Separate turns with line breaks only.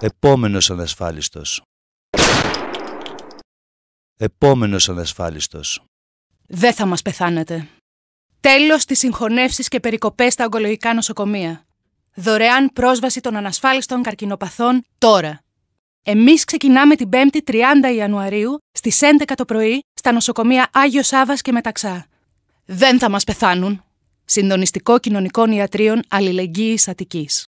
Επόμενος ανασφάλιστος. Επόμενος ανασφάλιστος.
Δεν θα μας πεθάνετε. Τέλος της συγχωνεύσεις και περικοπές στα ογκολογικά νοσοκομεία. Δωρεάν πρόσβαση των ανασφάλιστων καρκινοπαθών τώρα. Εμείς ξεκινάμε την 5η 30 Ιανουαρίου στις 11 το πρωί στα νοσοκομεία Άγιο Σάβας και Μεταξά. Δεν θα μας πεθάνουν. Συντονιστικό Κοινωνικών Ιατρίων Αλληλεγγύης Αττικής.